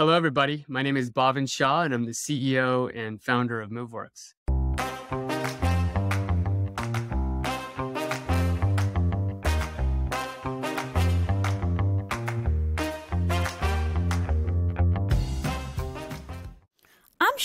Hello, everybody. My name is Bhavin Shah, and I'm the CEO and founder of MoveWorks.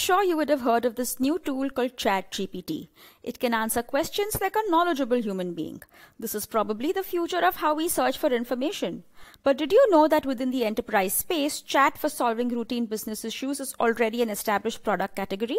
Sure you would have heard of this new tool called ChatGPT. It can answer questions like a knowledgeable human being. This is probably the future of how we search for information. But did you know that within the enterprise space, chat for solving routine business issues is already an established product category?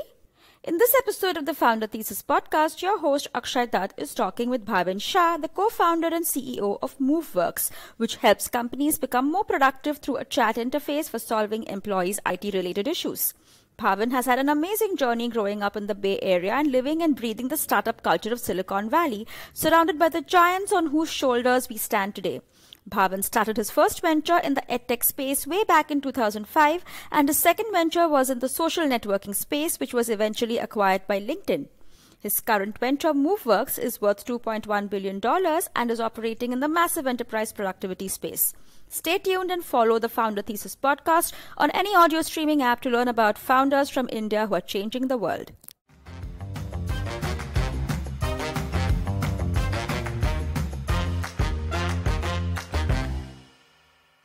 In this episode of the Founder Thesis podcast, your host Akshay Dutt is talking with Bhavin Shah, the co-founder and CEO of MoveWorks, which helps companies become more productive through a chat interface for solving employees' IT-related issues. Bhavin has had an amazing journey growing up in the Bay Area and living and breathing the startup culture of Silicon Valley, surrounded by the giants on whose shoulders we stand today. Bhavin started his first venture in the edtech space way back in 2005, and his second venture was in the social networking space, which was eventually acquired by LinkedIn. His current venture, MoveWorks, is worth $2.1 billion and is operating in the massive enterprise productivity space. Stay tuned and follow the Founder Thesis podcast on any audio streaming app to learn about founders from India who are changing the world.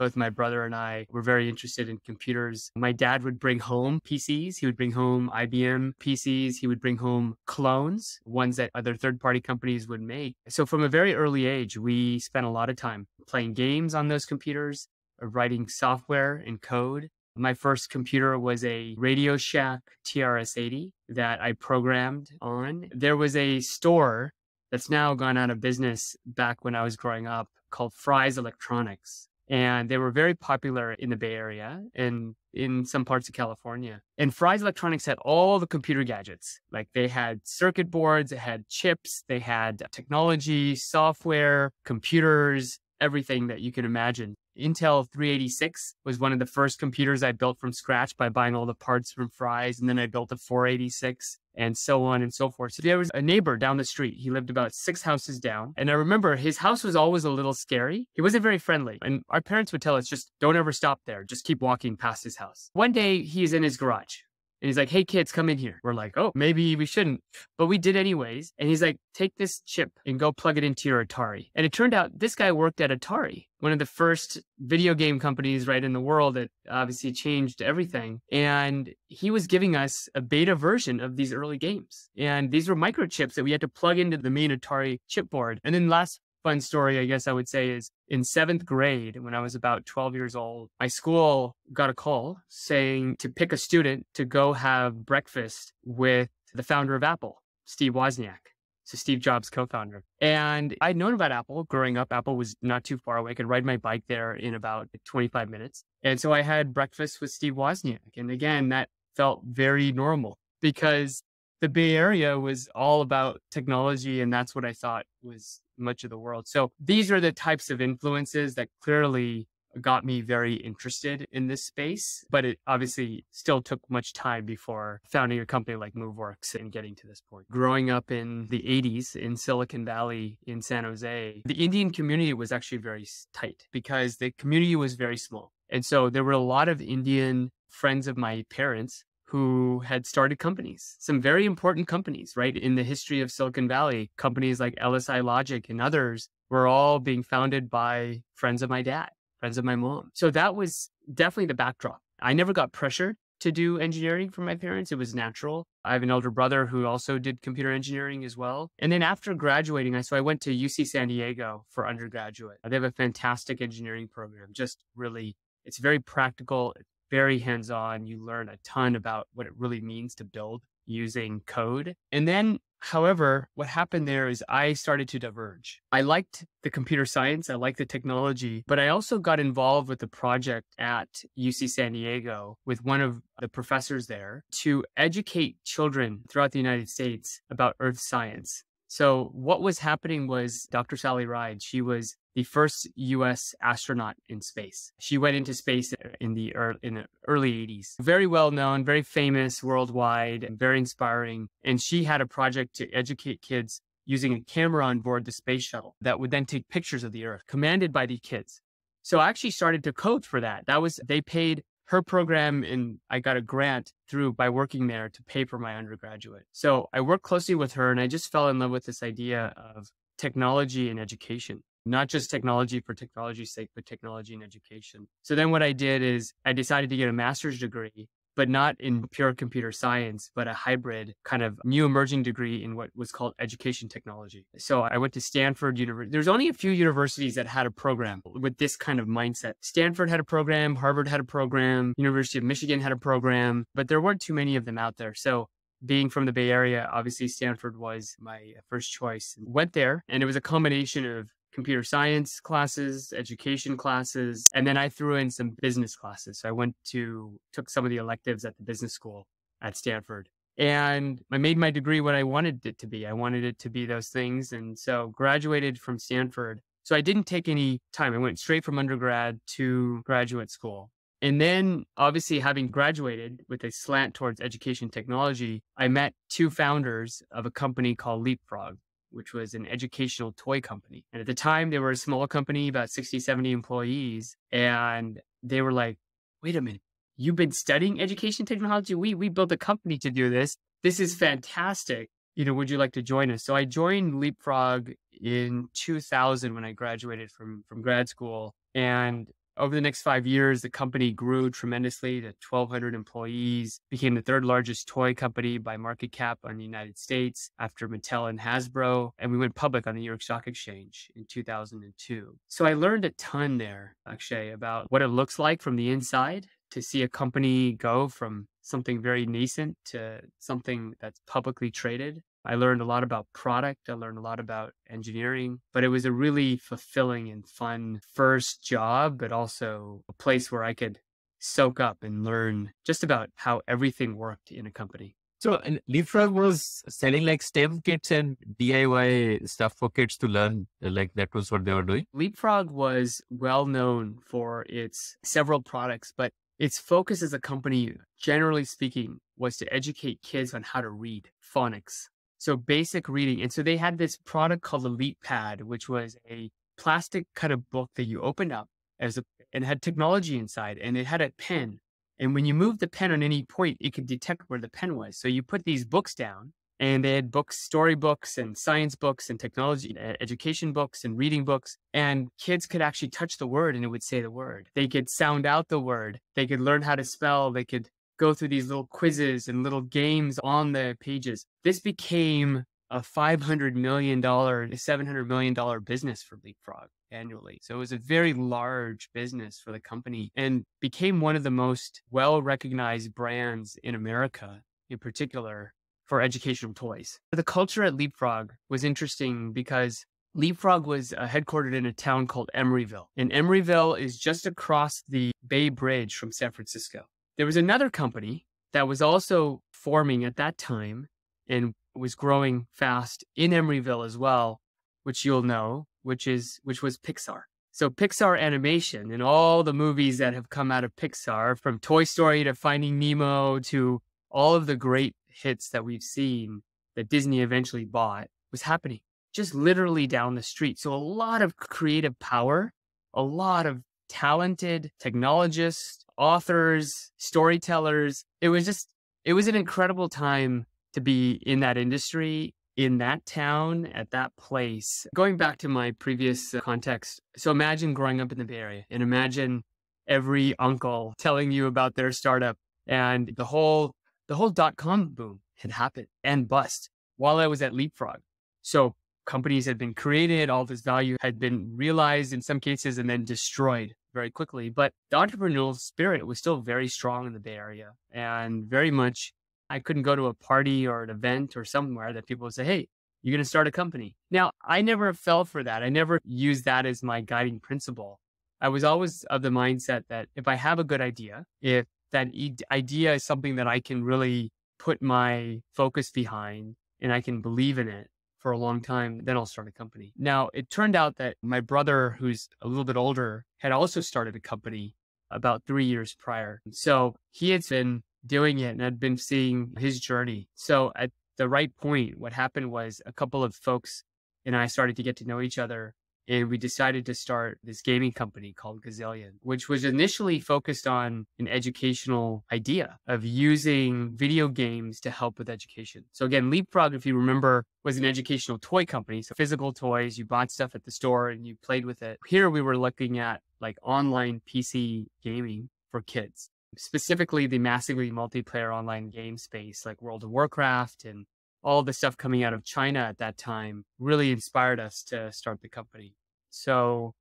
both my brother and I were very interested in computers. My dad would bring home PCs. He would bring home IBM PCs. He would bring home clones, ones that other third party companies would make. So from a very early age, we spent a lot of time playing games on those computers, uh, writing software and code. My first computer was a Radio Shack TRS 80 that I programmed on. There was a store that's now gone out of business back when I was growing up called Fry's Electronics and they were very popular in the Bay Area and in some parts of California. And Fry's Electronics had all the computer gadgets. Like they had circuit boards, they had chips, they had technology, software, computers, everything that you can imagine. Intel 386 was one of the first computers I built from scratch by buying all the parts from Fry's. And then I built a 486 and so on and so forth. So there was a neighbor down the street. He lived about six houses down. And I remember his house was always a little scary. He wasn't very friendly. And our parents would tell us just don't ever stop there. Just keep walking past his house. One day he's in his garage and he's like, hey, kids, come in here. We're like, oh, maybe we shouldn't. But we did anyways. And he's like, take this chip and go plug it into your Atari. And it turned out this guy worked at Atari, one of the first video game companies right in the world that obviously changed everything. And he was giving us a beta version of these early games. And these were microchips that we had to plug into the main Atari chipboard. And then last fun story, I guess I would say, is in seventh grade, when I was about 12 years old, my school got a call saying to pick a student to go have breakfast with the founder of Apple, Steve Wozniak. So Steve Jobs co-founder. And I'd known about Apple growing up. Apple was not too far away. I could ride my bike there in about 25 minutes. And so I had breakfast with Steve Wozniak. And again, that felt very normal because the Bay Area was all about technology. And that's what I thought was much of the world. So these are the types of influences that clearly got me very interested in this space, but it obviously still took much time before founding a company like MoveWorks and getting to this point. Growing up in the 80s in Silicon Valley in San Jose, the Indian community was actually very tight because the community was very small. And so there were a lot of Indian friends of my parents who had started companies, some very important companies, right? In the history of Silicon Valley, companies like LSI Logic and others were all being founded by friends of my dad, friends of my mom. So that was definitely the backdrop. I never got pressured to do engineering from my parents. It was natural. I have an elder brother who also did computer engineering as well. And then after graduating, I so I went to UC San Diego for undergraduate. They have a fantastic engineering program. Just really, it's very practical very hands on. You learn a ton about what it really means to build using code. And then, however, what happened there is I started to diverge. I liked the computer science, I liked the technology, but I also got involved with the project at UC San Diego with one of the professors there to educate children throughout the United States about earth science. So what was happening was Dr. Sally Ride, she was the first U.S. astronaut in space. She went into space in the early, in the early 80s. Very well known, very famous worldwide, very inspiring. And she had a project to educate kids using a camera on board the space shuttle that would then take pictures of the Earth, commanded by the kids. So I actually started to code for that. That was they paid her program and I got a grant through by working there to pay for my undergraduate. So I worked closely with her and I just fell in love with this idea of technology and education not just technology for technology's sake, but technology and education. So then what I did is I decided to get a master's degree, but not in pure computer science, but a hybrid kind of new emerging degree in what was called education technology. So I went to Stanford University. There's only a few universities that had a program with this kind of mindset. Stanford had a program, Harvard had a program, University of Michigan had a program, but there weren't too many of them out there. So being from the Bay Area, obviously Stanford was my first choice. Went there, and it was a combination of computer science classes, education classes, and then I threw in some business classes. So I went to, took some of the electives at the business school at Stanford. And I made my degree what I wanted it to be. I wanted it to be those things. And so graduated from Stanford. So I didn't take any time. I went straight from undergrad to graduate school. And then, obviously, having graduated with a slant towards education technology, I met two founders of a company called Leapfrog which was an educational toy company. And at the time, they were a small company, about 60, 70 employees. And they were like, wait a minute, you've been studying education technology? We, we built a company to do this. This is fantastic. You know, would you like to join us? So I joined Leapfrog in 2000 when I graduated from, from grad school. And over the next five years, the company grew tremendously to 1,200 employees, became the third largest toy company by market cap in the United States after Mattel and Hasbro. And we went public on the New York Stock Exchange in 2002. So I learned a ton there, Akshay, about what it looks like from the inside to see a company go from something very nascent to something that's publicly traded I learned a lot about product. I learned a lot about engineering, but it was a really fulfilling and fun first job, but also a place where I could soak up and learn just about how everything worked in a company. So Leapfrog was selling like STEM kits and DIY stuff for kids to learn. Uh, like that was what they were doing. Leapfrog was well known for its several products, but its focus as a company, generally speaking, was to educate kids on how to read phonics. So basic reading. And so they had this product called LeapPad, which was a plastic kind of book that you opened up as a, and had technology inside and it had a pen. And when you moved the pen on any point, it could detect where the pen was. So you put these books down and they had books, storybooks and science books and technology, education books and reading books. And kids could actually touch the word and it would say the word. They could sound out the word. They could learn how to spell. They could go through these little quizzes and little games on the pages. This became a $500 million, $700 million business for Leapfrog annually. So it was a very large business for the company and became one of the most well recognized brands in America, in particular for educational toys. The culture at Leapfrog was interesting because Leapfrog was uh, headquartered in a town called Emeryville. And Emeryville is just across the Bay Bridge from San Francisco. There was another company that was also forming at that time and was growing fast in Emeryville as well, which you'll know, which is which was Pixar. So Pixar animation and all the movies that have come out of Pixar, from Toy Story to Finding Nemo to all of the great hits that we've seen that Disney eventually bought, was happening just literally down the street. So a lot of creative power, a lot of talented technologists, authors, storytellers. It was just, it was an incredible time to be in that industry, in that town, at that place. Going back to my previous uh, context, so imagine growing up in the Bay Area and imagine every uncle telling you about their startup and the whole the whole dot com boom had happened and bust while I was at Leapfrog. So companies had been created, all this value had been realized in some cases and then destroyed very quickly. But the entrepreneurial spirit was still very strong in the Bay Area and very much I couldn't go to a party or an event or somewhere that people would say, Hey, you're going to start a company. Now, I never fell for that. I never used that as my guiding principle. I was always of the mindset that if I have a good idea, if that idea is something that I can really put my focus behind and I can believe in it, for a long time, then I'll start a company. Now, it turned out that my brother, who's a little bit older, had also started a company about three years prior. So he had been doing it and had been seeing his journey. So at the right point, what happened was a couple of folks and I started to get to know each other. And we decided to start this gaming company called Gazillion, which was initially focused on an educational idea of using video games to help with education. So again, Leapfrog, if you remember, was an educational toy company. So physical toys, you bought stuff at the store and you played with it. Here we were looking at like online PC gaming for kids, specifically the massively multiplayer online game space like World of Warcraft and all the stuff coming out of China at that time really inspired us to start the company. So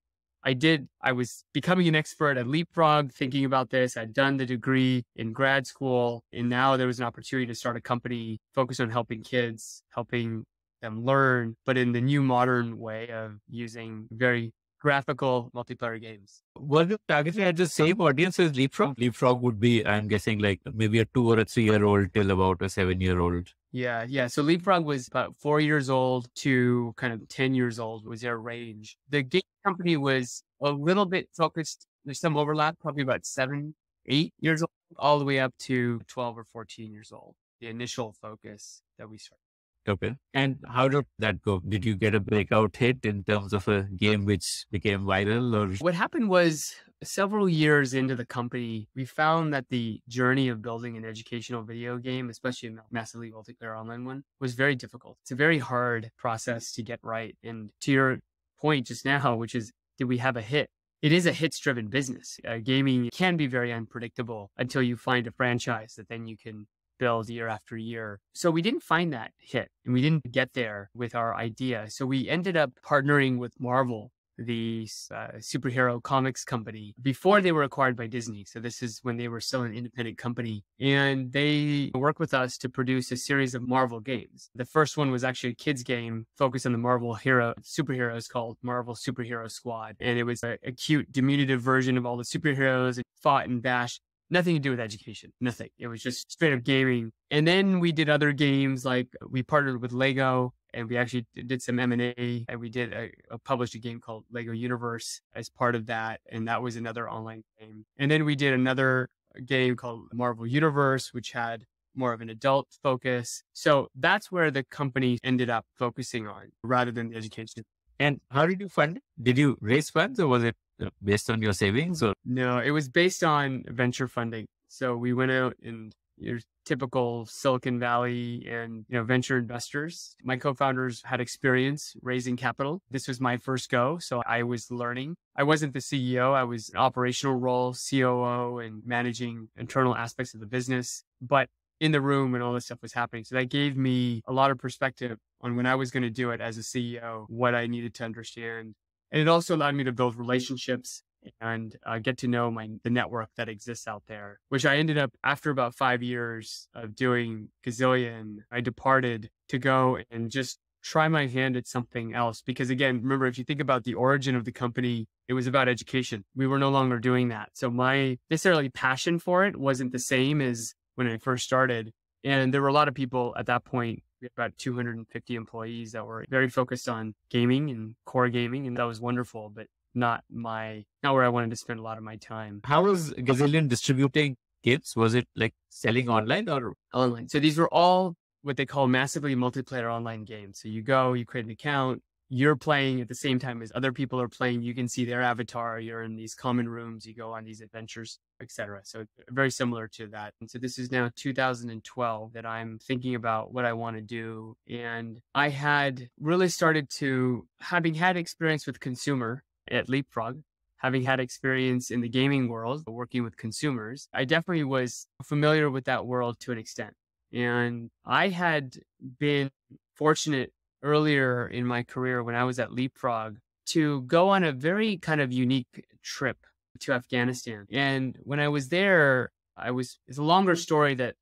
I did, I was becoming an expert at Leapfrog, thinking about this. I'd done the degree in grad school, and now there was an opportunity to start a company focused on helping kids, helping them learn, but in the new modern way of using very graphical multiplayer games. Was it targeted at the same audience as Leapfrog? Leapfrog would be, I'm guessing, like maybe a two or a three year old till about a seven year old. Yeah, yeah. So Leapfrog was about four years old to kind of 10 years old was their range. The game company was a little bit focused. There's some overlap, probably about seven, eight years old, all the way up to 12 or 14 years old. The initial focus that we started. Okay. And how did that go? Did you get a breakout hit in terms of a game which became viral or? What happened was several years into the company, we found that the journey of building an educational video game, especially a massively multiplayer online one, was very difficult. It's a very hard process to get right. And to your point just now, which is, did we have a hit? It is a hits driven business. Uh, gaming can be very unpredictable until you find a franchise that then you can build year after year. So we didn't find that hit and we didn't get there with our idea. So we ended up partnering with Marvel the uh, superhero comics company before they were acquired by Disney. So this is when they were still an independent company. And they worked with us to produce a series of Marvel games. The first one was actually a kids game focused on the Marvel hero superheroes called Marvel Superhero Squad. And it was a, a cute diminutive version of all the superheroes and fought and bashed nothing to do with education, nothing. It was just straight up gaming. And then we did other games like we partnered with Lego and we actually did some M&A and we did a, a, published a game called Lego Universe as part of that and that was another online game. And then we did another game called Marvel Universe which had more of an adult focus. So that's where the company ended up focusing on rather than the education. And how did you fund it? Did you raise funds or was it Uh, based on your savings mm. or? No, it was based on venture funding. So we went out and your typical Silicon Valley and you know venture investors. My co-founders had experience raising capital. This was my first go, so I was learning. I wasn't the CEO, I was an operational role, COO and managing internal aspects of the business, but in the room when all this stuff was happening. So that gave me a lot of perspective on when I was going to do it as a CEO, what I needed to understand. And it also allowed me to build relationships and uh, get to know my the network that exists out there, which I ended up after about five years of doing Gazillion, I departed to go and just try my hand at something else. Because again, remember, if you think about the origin of the company, it was about education. We were no longer doing that. So my necessarily passion for it wasn't the same as when I first started. And there were a lot of people at that point we had about 250 employees that were very focused on gaming and core gaming, and that was wonderful. But not my not where I wanted to spend a lot of my time. How was Gazillion distributing games? Was it like selling online or online? So these were all what they call massively multiplayer online games. So you go, you create an account, you're playing at the same time as other people are playing. You can see their avatar. You're in these common rooms. You go on these adventures, etc. So very similar to that. And so this is now 2012 that I'm thinking about what I want to do. And I had really started to having had experience with consumer at Leapfrog, having had experience in the gaming world, working with consumers, I definitely was familiar with that world to an extent. And I had been fortunate earlier in my career when I was at Leapfrog to go on a very kind of unique trip to Afghanistan. And when I was there, I was, it's a longer story that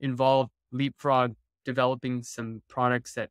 involved Leapfrog developing some products that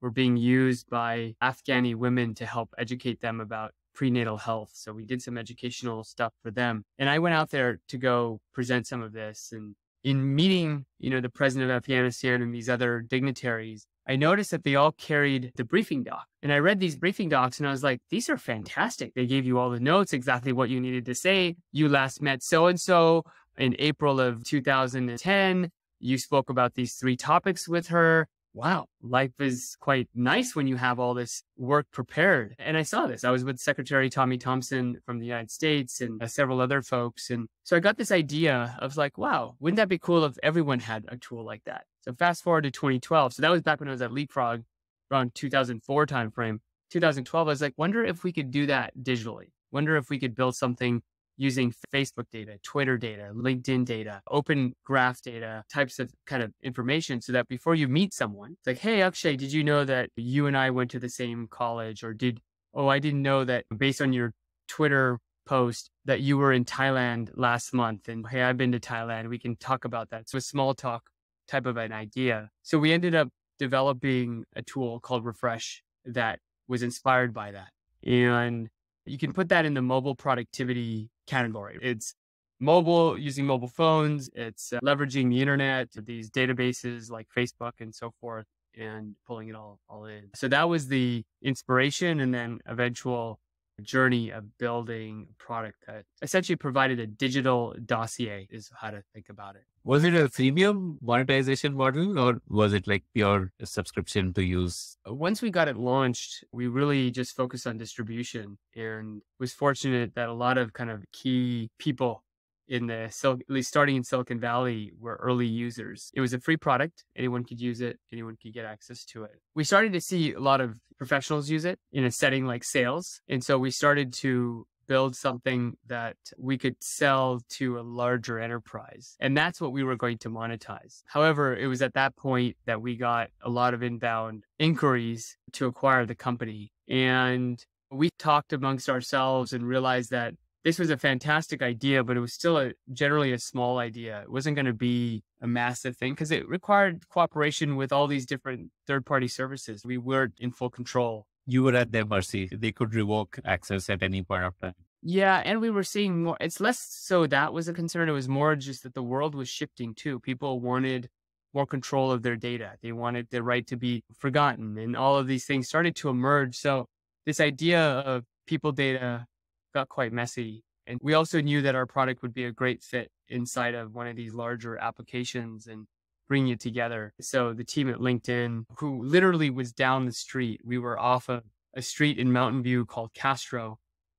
were being used by Afghani women to help educate them about prenatal health. So we did some educational stuff for them. And I went out there to go present some of this. And in meeting, you know, the president of Afghanistan and these other dignitaries, I noticed that they all carried the briefing doc. And I read these briefing docs and I was like, these are fantastic. They gave you all the notes, exactly what you needed to say. You last met so and so in April of 2010. You spoke about these three topics with her wow, life is quite nice when you have all this work prepared. And I saw this. I was with Secretary Tommy Thompson from the United States and uh, several other folks. And so I got this idea of like, wow, wouldn't that be cool if everyone had a tool like that? So fast forward to 2012. So that was back when I was at Leapfrog around 2004 timeframe. 2012, I was like, wonder if we could do that digitally. Wonder if we could build something using Facebook data, Twitter data, LinkedIn data, open graph data, types of kind of information so that before you meet someone, it's like, hey, Akshay, did you know that you and I went to the same college? Or did, oh, I didn't know that based on your Twitter post that you were in Thailand last month. And hey, I've been to Thailand. We can talk about that. So a small talk type of an idea. So we ended up developing a tool called Refresh that was inspired by that. And you can put that in the mobile productivity category. It's mobile using mobile phones. It's uh, leveraging the internet, these databases like Facebook and so forth, and pulling it all, all in. So that was the inspiration and then eventual journey of building a product that essentially provided a digital dossier is how to think about it. Was it a freemium monetization model or was it like pure subscription to use? Uh, once we got it launched, we really just focused on distribution and was fortunate that a lot of kind of key people in the Sil- at least starting in Silicon Valley were early users. It was a free product. Anyone could use it. Anyone could get access to it. We started to see a lot of professionals use it in a setting like sales. And so we started to build something that we could sell to a larger enterprise. And that's what we were going to monetize. However, it was at that point that we got a lot of inbound inquiries to acquire the company. And we talked amongst ourselves and realized that this was a fantastic idea, but it was still a generally a small idea. It wasn't going to be a massive thing because it required cooperation with all these different third party services. We weren't in full control. You were at their mercy. They could revoke access at any point of time. Yeah, and we were seeing more. It's less so that was a concern. It was more just that the world was shifting too. People wanted more control of their data. They wanted their right to be forgotten, and all of these things started to emerge. So this idea of people data got quite messy. And we also knew that our product would be a great fit inside of one of these larger applications and bring it together. So the team at LinkedIn, who literally was down the street, we were off of a street in Mountain View called Castro.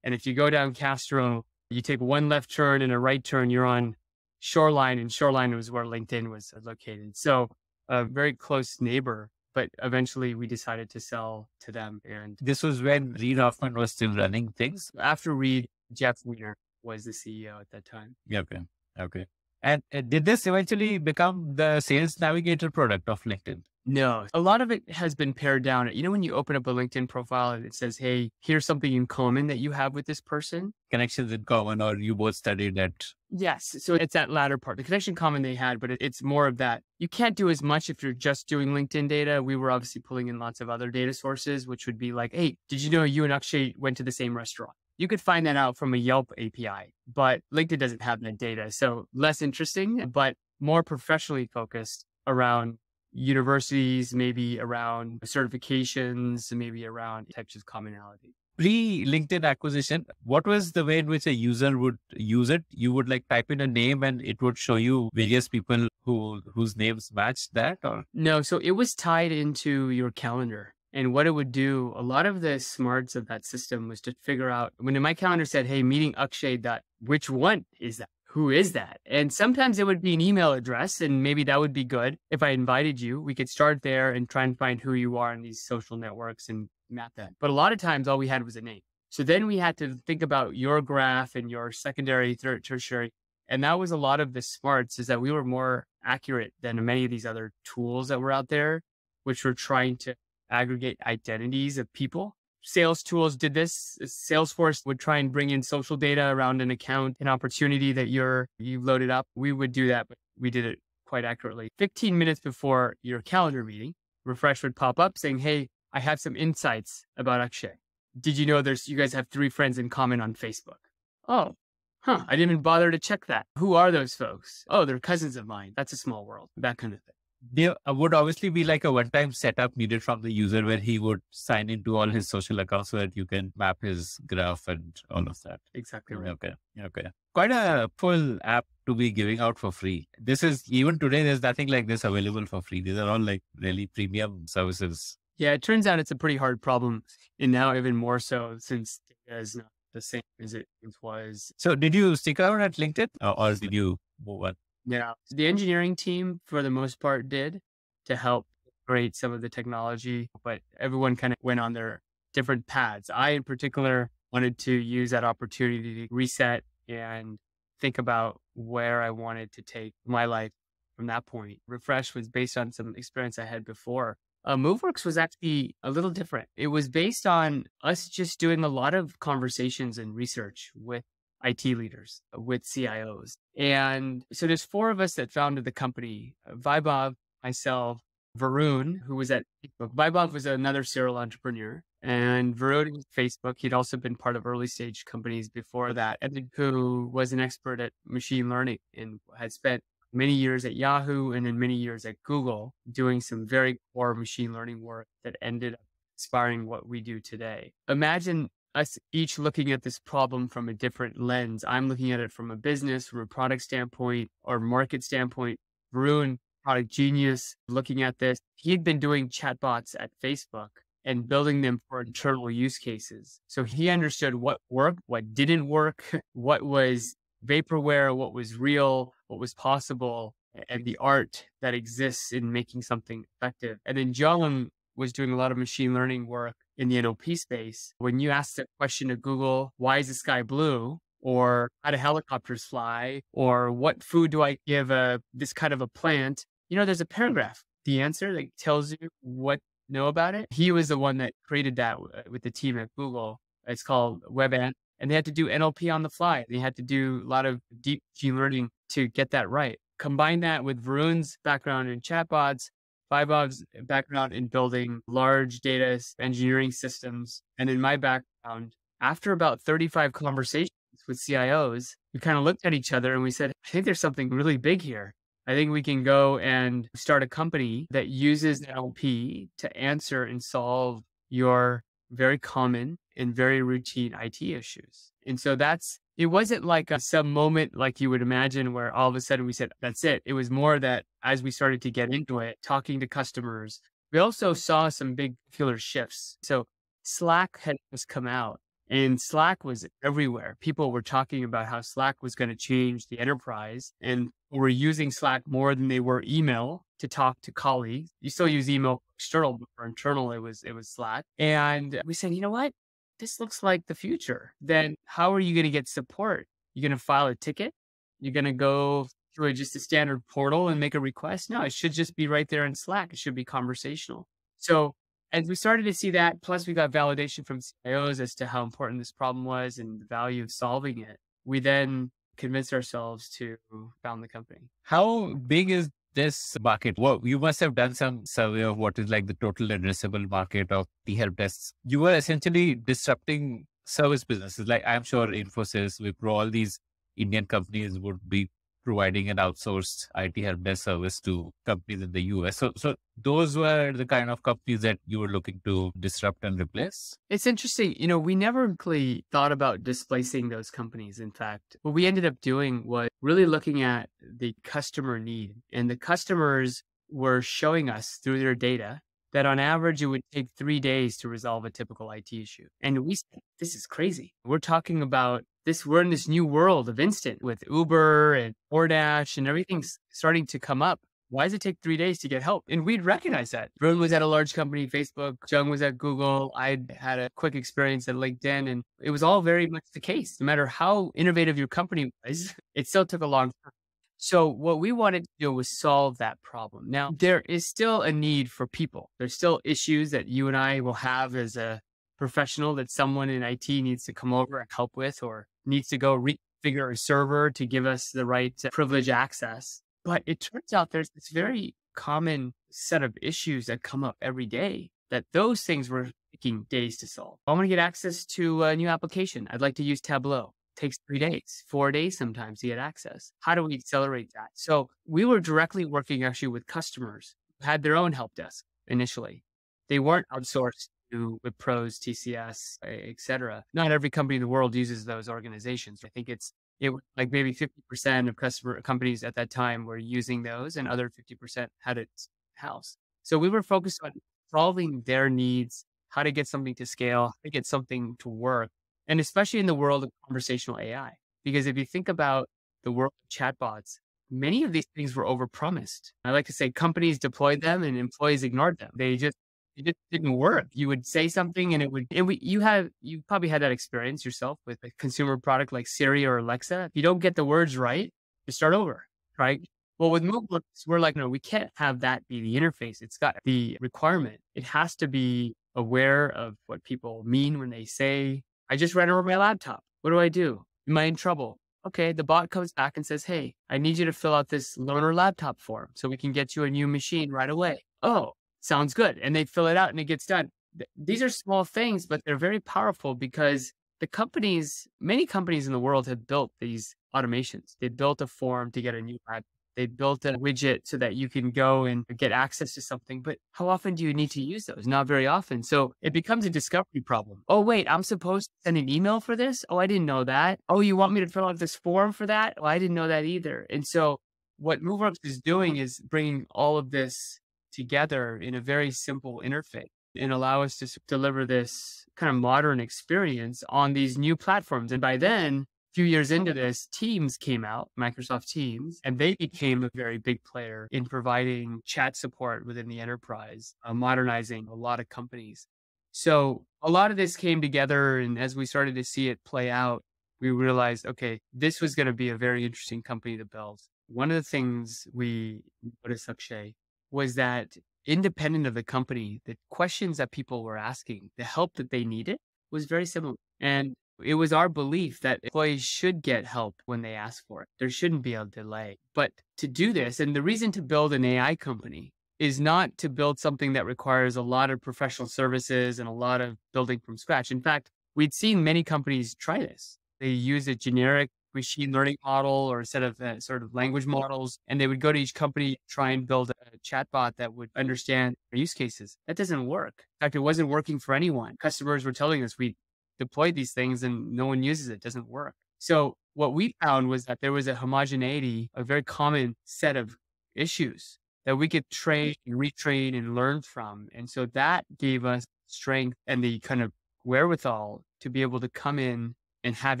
And if you go down Castro, you take one left turn and a right turn, you're on Shoreline, and Shoreline was where LinkedIn was located. So a very close neighbor but eventually we decided to sell to them. And this was when Reid Hoffman was still running things. After Reid, Jeff Weiner was the CEO at that time. Okay. Okay. And uh, did this eventually become the sales navigator product of LinkedIn? No, a lot of it has been pared down. You know, when you open up a LinkedIn profile and it says, Hey, here's something in common that you have with this person. Connections in common, or you both studied at. Yes. So it's that latter part, the connection common they had, but it's more of that. You can't do as much if you're just doing LinkedIn data. We were obviously pulling in lots of other data sources, which would be like, Hey, did you know you and Akshay went to the same restaurant? You could find that out from a Yelp API, but LinkedIn doesn't have that data. So less interesting, but more professionally focused around universities, maybe around certifications, maybe around types of commonality. Pre LinkedIn acquisition, what was the way in which a user would use it? You would like type in a name and it would show you various people who whose names matched that or no, so it was tied into your calendar. And what it would do, a lot of the smarts of that system was to figure out when my calendar said, Hey, meeting Akshay, that which one is that? Who is that? And sometimes it would be an email address, and maybe that would be good. If I invited you, we could start there and try and find who you are in these social networks and map that. But a lot of times, all we had was a name. So then we had to think about your graph and your secondary, third, tertiary. And that was a lot of the smarts is that we were more accurate than many of these other tools that were out there, which were trying to aggregate identities of people. Sales tools did this. Salesforce would try and bring in social data around an account, an opportunity that you're you've loaded up. We would do that, but we did it quite accurately. 15 minutes before your calendar meeting, refresh would pop up saying, Hey, I have some insights about Akshay. Did you know there's you guys have three friends in common on Facebook? Oh, huh. I didn't even bother to check that. Who are those folks? Oh, they're cousins of mine. That's a small world. That kind of thing. There uh, would obviously be like a one-time setup needed from the user where he would sign into all his social accounts so that you can map his graph and all of that. Exactly right. Okay. Okay. Quite a full app to be giving out for free. This is even today, there's nothing like this available for free. These are all like really premium services. Yeah, it turns out it's a pretty hard problem. And now even more so since data is not the same as it was. So did you stick around at LinkedIn or, or did you move on? Yeah. The engineering team, for the most part, did to help create some of the technology, but everyone kind of went on their different paths. I, in particular, wanted to use that opportunity to reset and think about where I wanted to take my life from that point. Refresh was based on some experience I had before. Uh, MoveWorks was actually a little different. It was based on us just doing a lot of conversations and research with IT leaders, with CIOs. And so there's four of us that founded the company uh, Vaibhav, myself, Varun, who was at Facebook. Vaibhav was another serial entrepreneur. And Varun was Facebook. He'd also been part of early stage companies before that, and who was an expert at machine learning and had spent many years at Yahoo and then many years at Google doing some very core machine learning work that ended up inspiring what we do today. Imagine us each looking at this problem from a different lens. I'm looking at it from a business, from a product standpoint or market standpoint. Varun, product genius, looking at this. He'd been doing chatbots at Facebook and building them for internal use cases. So he understood what worked, what didn't work, what was vaporware, what was real, what was possible, and the art that exists in making something effective. And then Jung was doing a lot of machine learning work in the NLP space. When you ask the question to Google, why is the sky blue? Or how do helicopters fly? Or what food do I give a this kind of a plant? You know, there's a paragraph. The answer that tells you what know about it. He was the one that created that uh, with the team at Google. It's called WebAnt. And they had to do NLP on the fly. They had to do a lot of deep machine learning to get that right. Combine that with Varun's background in chatbots Vaibhav's background in building large data engineering systems, and in my background, after about 35 conversations with CIOs, we kind of looked at each other and we said, I think there's something really big here. I think we can go and start a company that uses NLP to answer and solve your very common and very routine IT issues. And so that's it wasn't like a, some moment like you would imagine where all of a sudden we said, that's it. It was more that as we started to get into it, talking to customers, we also saw some big killer shifts. So Slack had just come out and Slack was everywhere. People were talking about how Slack was going to change the enterprise and were using Slack more than they were email to talk to colleagues. You still use email external, but for internal, it was, it was Slack. And we said, you know what? This looks like the future. Then how are you going to get support? You're going to file a ticket? You're going to go through just a standard portal and make a request? No, it should just be right there in Slack. It should be conversational. So as we started to see that, plus we got validation from CIOs as to how important this problem was and the value of solving it, we then convinced ourselves to found the company. How big is this market, well, you must have done some survey of what is like the total addressable market of the help desks. You were essentially disrupting service businesses. Like I'm sure Infosys, Wipro, all these Indian companies would be providing an outsourced IT help desk service to companies in the US. So, so those were the kind of companies that you were looking to disrupt and replace. It's interesting. You know, we never really thought about displacing those companies. In fact, what we ended up doing was really looking at the customer need, and the customers were showing us through their data that on average it would take three days to resolve a typical IT issue. And we said, this is crazy. We're talking about this, we're in this new world of instant with Uber and DoorDash and everything's starting to come up. Why does it take three days to get help? And we'd recognize that. Varun was at a large company, Facebook. Jung was at Google. I had a quick experience at LinkedIn, and it was all very much the case. No matter how innovative your company was, it still took a long time. So what we wanted to do was solve that problem. Now, there is still a need for people. There's still issues that you and I will have as a professional that someone in IT needs to come over and help with or needs to go refigure a server to give us the right privilege access. But it turns out there's this very common set of issues that come up every day that those things were taking days to solve. I want to get access to a new application. I'd like to use Tableau. takes three days, four days sometimes to get access. How do we accelerate that? So we were directly working actually with customers who had their own help desk initially. They weren't outsourced to pros, TCS, et cetera. Not every company in the world uses those organizations. I think it's it like maybe 50% of customer companies at that time were using those and other 50% had it house. So we were focused on solving their needs, how to get something to scale, how to get something to work and especially in the world of conversational AI. Because if you think about the world of chatbots, many of these things were overpromised. I like to say companies deployed them and employees ignored them. They just it just didn't work. You would say something and it would, we, you have, you probably had that experience yourself with a consumer product like Siri or Alexa. If you don't get the words right, you start over, right? Well, with Moveless, we're like, no, we can't have that be the interface. It's got the requirement. It has to be aware of what people mean when they say I just ran over my laptop. What do I do? Am I in trouble? Okay, the bot comes back and says, Hey, I need you to fill out this loaner laptop form so we can get you a new machine right away. Oh, sounds good. And they fill it out and it gets done. These are small things, but they're very powerful because the companies, many companies in the world have built these automations. They built a form to get a new laptop they built a widget so that you can go and get access to something. But how often do you need to use those? Not very often. So it becomes a discovery problem. Oh, wait, I'm supposed to send an email for this? Oh, I didn't know that. Oh, you want me to fill out this form for that? Oh, I didn't know that either. And so what MoveWorks is doing is bringing all of this together in a very simple interface and allow us to deliver this kind of modern experience on these new platforms. And by then, a few years into this, Teams came out, Microsoft Teams, and they became a very big player in providing chat support within the enterprise, uh, modernizing a lot of companies. So a lot of this came together. And as we started to see it play out, we realized, okay, this was going to be a very interesting company to build. One of the things we noticed, Akshay, was that independent of the company, the questions that people were asking, the help that they needed was very similar. And it was our belief that employees should get help when they ask for it. There shouldn't be a delay. But to do this, and the reason to build an AI company is not to build something that requires a lot of professional services and a lot of building from scratch. In fact, we'd seen many companies try this. They use a generic machine learning model or a set of uh, sort of language models, and they would go to each company, try and build a chatbot that would understand use cases. That doesn't work. In fact, it wasn't working for anyone. Customers were telling us we deployed these things and no one uses it, it doesn't work. So what we found was that there was a homogeneity, a very common set of issues that we could train and retrain and learn from. And so that gave us strength and the kind of wherewithal to be able to come in and have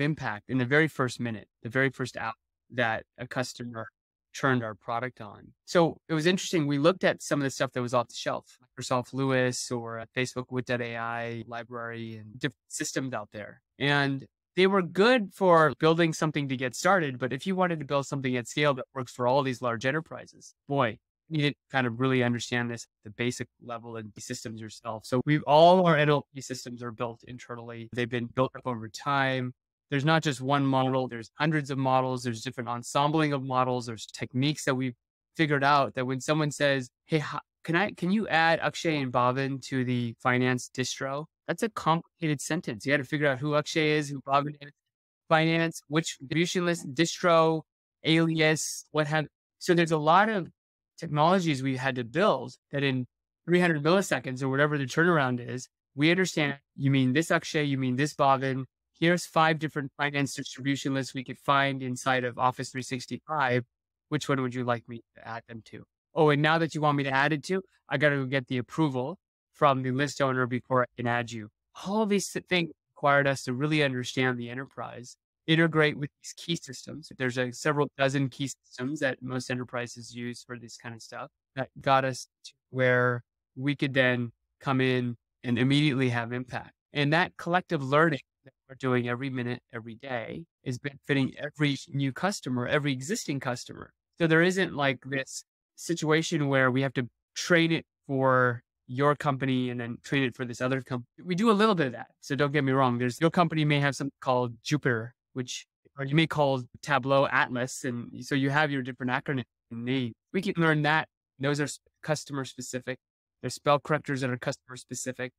impact in the very first minute, the very first app that a customer turned our product on. So it was interesting. We looked at some of the stuff that was off the shelf, Microsoft LUIS or uh, Facebook Wit.ai library and different systems out there. And they were good for building something to get started. But if you wanted to build something at scale that works for all these large enterprises, boy, you need to kind of really understand this the basic level and systems yourself. So we all our NLP systems are built internally. They've been built up over time there's not just one model, there's hundreds of models, there's different ensembling of models, there's techniques that we've figured out that when someone says, Hey, can I, can you add Akshay and Bhavin to the finance distro? That's a complicated sentence. You got to figure out who Akshay is, who Bhavin is, finance, which distribution list, distro, alias, what have. So there's a lot of technologies we had to build that in 300 milliseconds or whatever the turnaround is, we understand you mean this Akshay, you mean this Bhavin, here's five different finance distribution lists we could find inside of Office 365. Which one would you like me to add them to? Oh, and now that you want me to add it to, I got to go get the approval from the list owner before I can add you. All these things required us to really understand the enterprise, integrate with these key systems. There's a several dozen key systems that most enterprises use for this kind of stuff that got us to where we could then come in and immediately have impact. And that collective learning that we're doing every minute, every day is benefiting every new customer, every existing customer. So there isn't like this situation where we have to train it for your company and then train it for this other company. We do a little bit of that. So don't get me wrong. There's your company may have something called Jupyter, which you may call Tableau Atlas. And so you have your different acronym needs. We can learn that. Those are customer specific. There's spell correctors that are customer specific.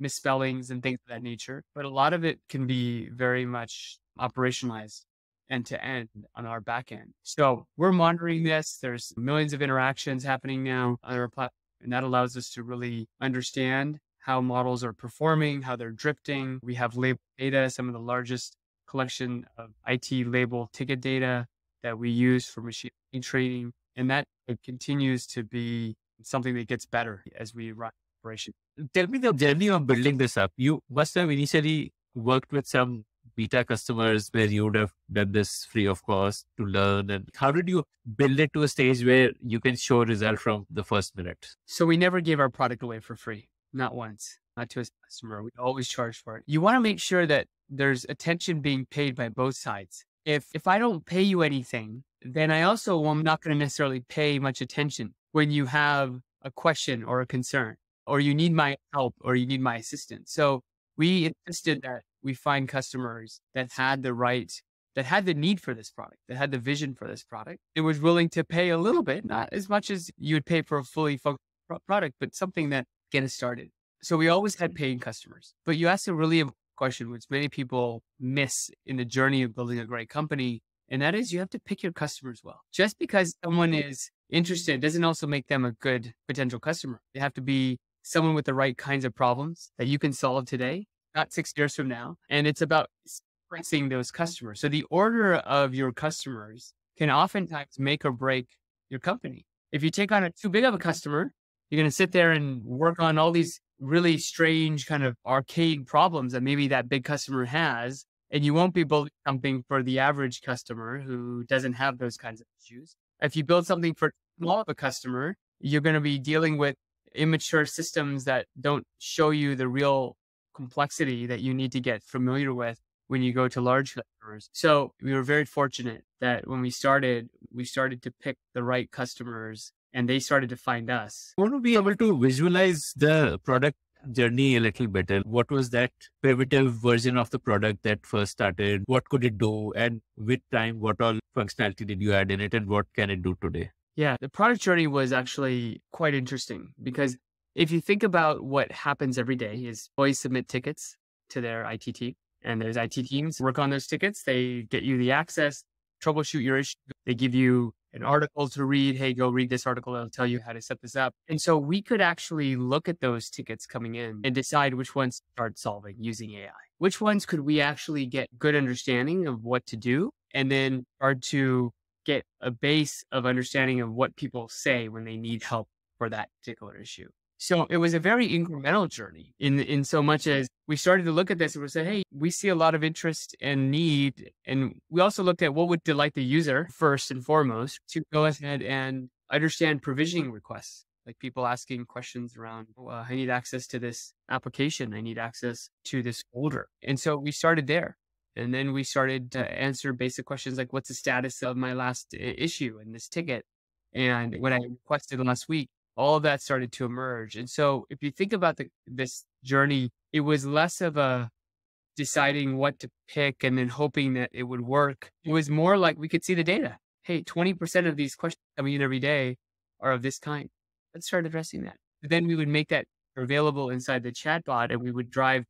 misspellings and things of that nature. But a lot of it can be very much operationalized end to end on our back end. So we're monitoring this. There's millions of interactions happening now on our platform, and that allows us to really understand how models are performing, how they're drifting. We have label data, some of the largest collection of IT label ticket data that we use for machine learning training. And that uh, continues to be something that gets better as we run operation. Tell me the journey of building this up. You must have initially worked with some beta customers where you would have done this free of cost to learn and how did you build it to a stage where you can show result from the first minute so we never gave our product away for free not once not to a customer we always charge for it you want to make sure that there's attention being paid by both sides if if i don't pay you anything then i also am not going to necessarily pay much attention when you have a question or a concern or you need my help or you need my assistance so we insisted that we find customers that had the right, that had the need for this product, that had the vision for this product. It was willing to pay a little bit, not as much as you would pay for a fully functional product, but something that get us started. So we always had mm-hmm. paying customers. But you asked a really important question, which many people miss in the journey of building a great company. And that is you have to pick your customers well. Just because someone is interested doesn't also make them a good potential customer. They have to be someone with the right kinds of problems that you can solve today not six years from now. And it's about expressing those customers. So the order of your customers can oftentimes make or break your company. If you take on a too big of a customer, you're going to sit there and work on all these really strange kind of arcade problems that maybe that big customer has. And you won't be building something for the average customer who doesn't have those kinds of issues. If you build something for small of a customer, you're going to be dealing with immature systems that don't show you the real complexity that you need to get familiar with when you go to large customers. So we were very fortunate that when we started, we started to pick the right customers and they started to find us. I want to be able to visualize the product journey a little better. What was that primitive version of the product that first started? What could it do? And with time, what all functionality did you add in it and what can it do today? Yeah, the product journey was actually quite interesting because if you think about what happens every day is always submit tickets to their IT team and there's IT teams work on those tickets. They get you the access, troubleshoot your issue. They give you an article to read. Hey, go read this article. It'll tell you how to set this up. And so we could actually look at those tickets coming in and decide which ones to start solving using AI. Which ones could we actually get good understanding of what to do and then start to get a base of understanding of what people say when they need help for that particular issue. So it was a very incremental journey in in so much as we started to look at this and we said, hey, we see a lot of interest and need. And we also looked at what would delight the user first and foremost to go ahead and understand provisioning requests. Like people asking questions around, oh, uh, I need access to this application. I need access to this folder. And so we started there. And then we started to answer basic questions like, what's the status of my last issue in this ticket? And what I requested last week, all of that started to emerge. And so if you think about the, this journey, it was less of a deciding what to pick and then hoping that it would work. It was more like we could see the data. Hey, 20% of these questions coming in every day are of this kind. Let's start addressing that. Then we would make that available inside the chatbot and we would drive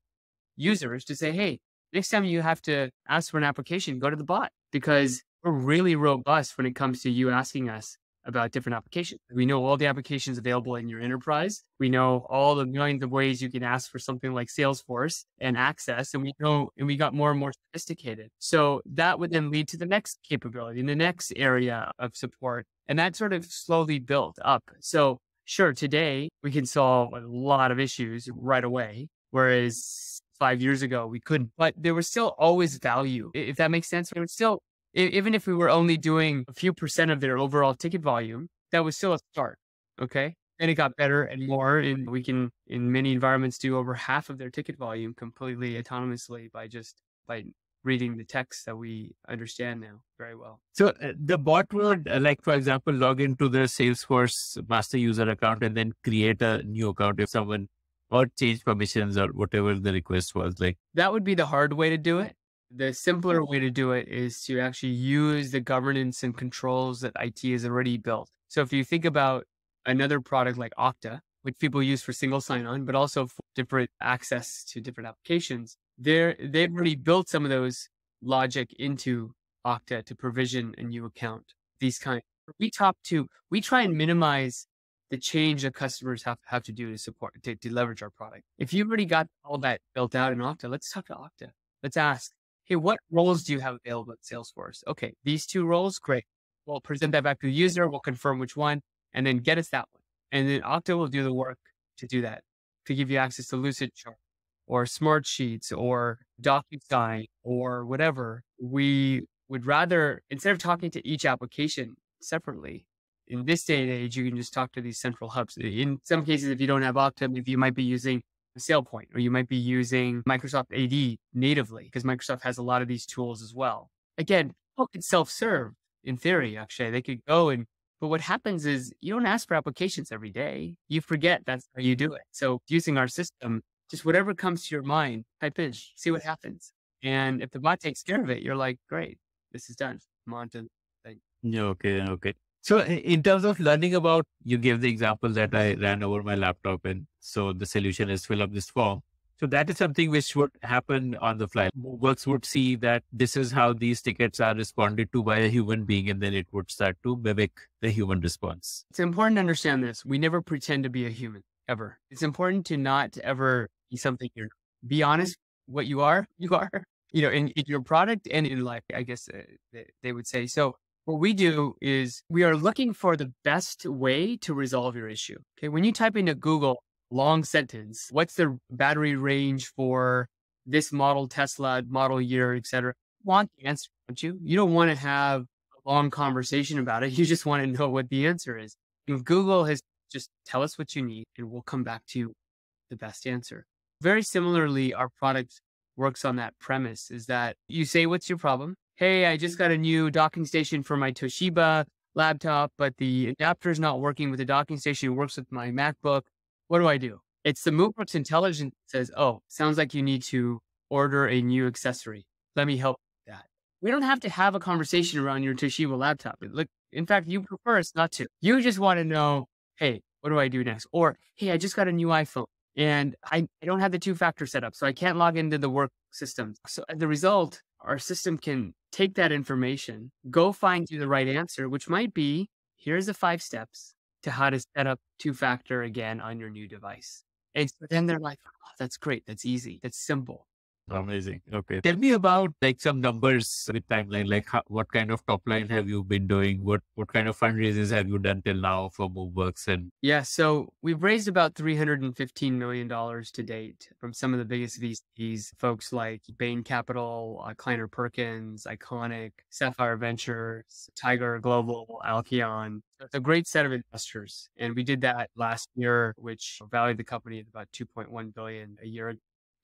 users to say, hey, next time you have to ask for an application, go to the bot because we're really robust when it comes to you asking us about different applications. We know all the applications available in your enterprise. We know all the millions of ways you can ask for something like Salesforce and access. And we know, and we got more and more sophisticated. So that would then lead to the next capability in the next area of support. And that sort of slowly built up. So sure, today we can solve a lot of issues right away. Whereas five years ago we couldn't, but there was still always value. If that makes sense, it would still even if we were only doing a few percent of their overall ticket volume, that was still a start. Okay. And it got better and more. And we can, in many environments, do over half of their ticket volume completely autonomously by just by reading the text that we understand now very well. So uh, the bot would, uh, like, for example, log into the Salesforce master user account and then create a new account if someone or change permissions or whatever the request was like. That would be the hard way to do it. The simpler way to do it is to actually use the governance and controls that IT has already built. So if you think about another product like Okta, which people use for single sign on, but also for different access to different applications. They're, they've already built some of those logic into Okta to provision a new account. These kind we talk to, we try and minimize the change that customers have, have to do to support, to, to leverage our product. If you've already got all that built out in Okta, let's talk to Okta. Let's ask, hey, what roles do you have available at Salesforce? Okay, these two roles, great. We'll present that back to the user. We'll confirm which one and then get us that one. And then Okta will do the work to do that, to give you access to Lucidchart or Smartsheets or DocuSign or whatever. We would rather, instead of talking to each application separately, in this day and age, you can just talk to these central hubs. In some cases, if you don't have Okta, if you might be using SailPoint, or you might be using Microsoft AD natively because Microsoft has a lot of these tools as well. Again, people can self-serve in theory, actually. They could go and, but what happens is you don't ask for applications every day. You forget that's how you do it. So using our system, just whatever comes to your mind, type in, see what happens. And if the bot takes care of it, you're like, great, this is done. I'm on to thing. Yeah, okay, okay. So in terms of learning about, you gave the example that I ran over my laptop and so the solution is fill up this form. So that is something which would happen on the fly. Works would see that this is how these tickets are responded to by a human being, and then it would start to mimic the human response. It's important to understand this. We never pretend to be a human ever. It's important to not ever be something you're. Be honest, what you are, you are. You know, in, in your product and in life, I guess uh, they, they would say. So what we do is we are looking for the best way to resolve your issue. Okay. When you type into Google long sentence, what's the battery range for this model, Tesla, model year, etc. Want the answer, don't you? You don't want to have a long conversation about it. You just want to know what the answer is. Google has just tell us what you need and we'll come back to you the best answer. Very similarly, our product works on that premise is that you say, what's your problem? Hey, I just got a new docking station for my Toshiba laptop, but the adapter is not working with the docking station. It works with my MacBook. What do I do? It's the MoveWorks intelligence says, oh, sounds like you need to order a new accessory. Let me help that. We don't have to have a conversation around your Toshiba laptop. Look, in fact, you prefer us not to. You just want to know, hey, what do I do next? Or, hey, I just got a new iPhone and I, I don't have the two factor setup, so I can't log into the work system. So as a result, our system can take that information, go find you the right answer, which might be here's the five steps to how to set up two factor again on your new device. And so then they're like, oh, that's great. That's easy. That's simple. Amazing. Okay. Tell me about like some numbers with timeline. Like how, what kind of top line have you been doing? What what kind of fundraisers have you done till now for MoveWorks? And yeah, so we've raised about three hundred and fifteen million dollars to date from some of the biggest VCs, folks like Bain Capital, uh, Kleiner Perkins, ICONIQ, Sapphire Ventures, Tiger Global, Alkeon. It's a great set of investors, and we did that last year, which valued the company at about two point one billion a year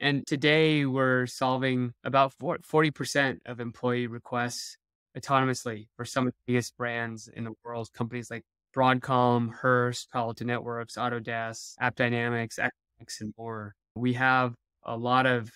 and today we're solving about 40% of employee requests autonomously for some of the biggest brands in the world, companies like Broadcom, Hearst, Palo Alto Networks, Autodesk, AppDynamics, X, and more. We have a lot of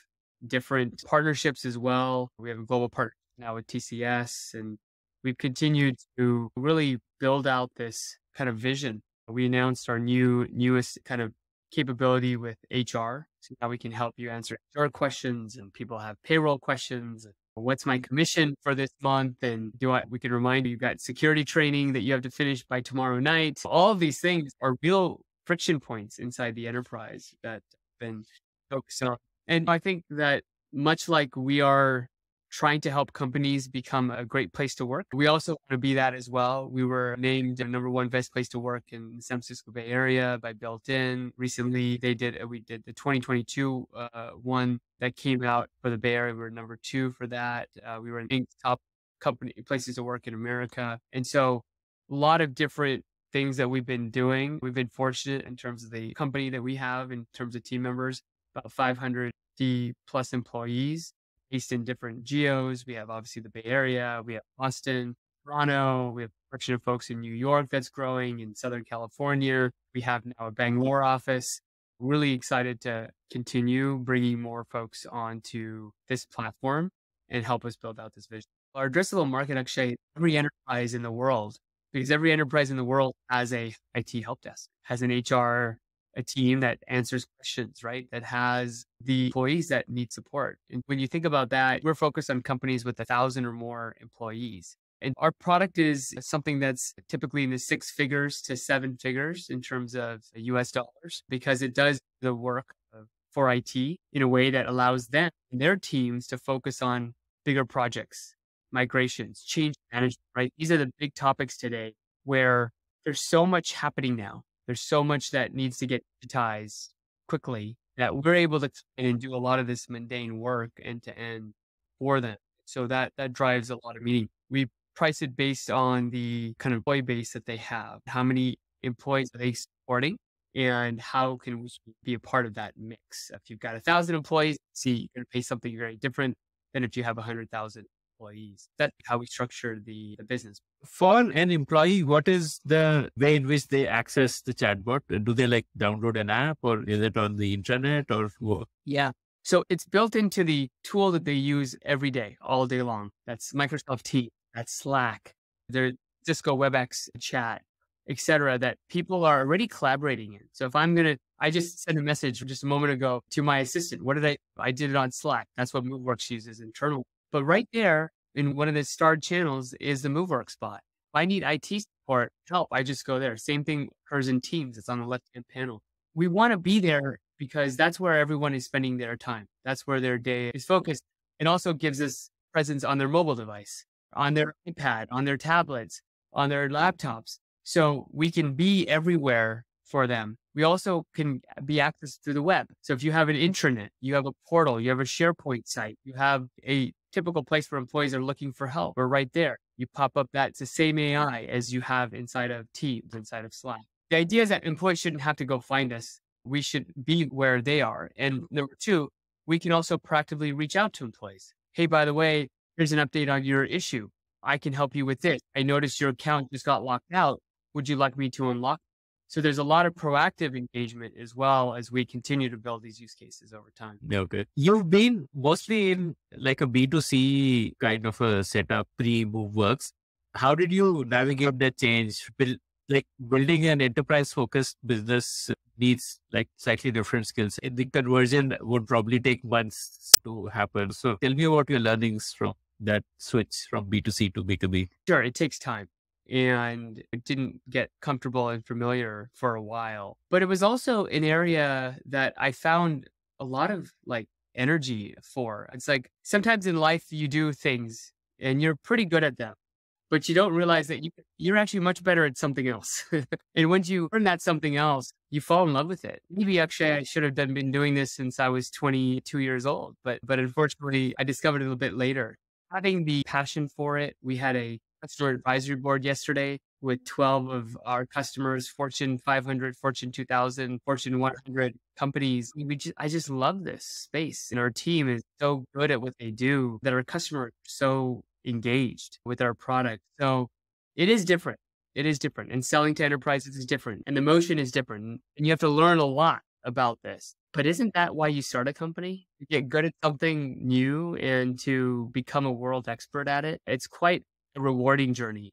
different partnerships as well. We have a global partner now with TCS, and we've continued to really build out this kind of vision. We announced our new newest kind of capability with HR. So now we can help you answer HR questions and people have payroll questions. What's my commission for this month? And do I, we can remind you, you've got security training that you have to finish by tomorrow night. All of these things are real friction points inside the enterprise that have been focused on. And I think that much like we are trying to help companies become a great place to work. We also want to be that as well. We were named number one best place to work in the San Francisco Bay Area by Built In. Recently, they did, we did the 2022 uh, one that came out for the Bay Area. We were number two for that. Uh, we were in top company places to work in America. And so a lot of different things that we've been doing. We've been fortunate in terms of the company that we have in terms of team members, about 500 plus employees based in different geos. We have obviously the Bay Area, we have Austin, Toronto, we have a collection of folks in New York that's growing, in Southern California. We have now a Bangalore office. Really excited to continue bringing more folks onto this platform and help us build out this vision. Our addressable market actually every enterprise in the world, because every enterprise in the world has a IT help desk, has an HR a team that answers questions, right? That has the employees that need support. And when you think about that, we're focused on companies with a thousand or more employees. And our product is something that's typically in the six figures to seven figures in terms of US dollars because it does the work for IT in a way that allows them and their teams to focus on bigger projects, migrations, change management, right? These are the big topics today where there's so much happening now there's so much that needs to get digitized quickly that we're able to and do a lot of this mundane work end to end for them. So that that drives a lot of meaning. We price it based on the kind of employee base that they have. How many employees are they supporting? And how can we be a part of that mix? If you've got a thousand employees, see, you're going to pay something very different than if you have a hundred thousand employees. That's how we structure the, the business. For an employee, what is the way in which they access the chatbot? Do they like download an app or is it on the internet or what? Yeah. So it's built into the tool that they use every day, all day long. That's Microsoft Teams, that's Slack, there's Cisco WebEx chat, etc. that people are already collaborating in. So if I'm going to, I just sent a message just a moment ago to my assistant. What did I, I did it on Slack. That's what MoveWorks uses internal. But right there in one of the starred channels is the MoveWorks spot. If I need IT support help, I just go there. Same thing occurs in Teams. It's on the left hand panel. We want to be there because that's where everyone is spending their time. That's where their day is focused. It also gives us presence on their mobile device, on their iPad, on their tablets, on their laptops. So we can be everywhere for them. We also can be accessed through the web. So if you have an intranet, you have a portal, you have a SharePoint site, you have a typical place where employees are looking for help. We're right there. You pop up that it's the same AI as you have inside of Teams, inside of Slack. The idea is that employees shouldn't have to go find us. We should be where they are. And number two, we can also proactively reach out to employees. Hey, by the way, here's an update on your issue. I can help you with this. I noticed your account just got locked out. Would you like me to unlock so there's a lot of proactive engagement as well as we continue to build these use cases over time. Okay. You've been mostly in like a B2C kind of a setup pre MoveWorks. How did you navigate that change? like building an enterprise focused business needs like slightly different skills. And the conversion would probably take months to happen. So tell me about your learnings from that switch from B2C to B2B. Sure. It takes time and didn't get comfortable and familiar for a while. But it was also an area that I found a lot of like energy for. It's like sometimes in life you do things and you're pretty good at them, but you don't realize that you, you're actually much better at something else. and once you learn that something else, you fall in love with it. Maybe actually I should have done, been doing this since I was 22 years old, but but unfortunately I discovered it a little bit later. Having the passion for it, we had a customer advisory board yesterday with 12 of our customers, Fortune 500, Fortune 2000, Fortune 100 companies. We just, I just love this space. And our team is so good at what they do that our customers are so engaged with our product. So it is different. It is different. And selling to enterprises is different. And the motion is different. And you have to learn a lot about this. But isn't that why you start a company? To get good at something new and to become a world expert at it? It's quite rewarding journey.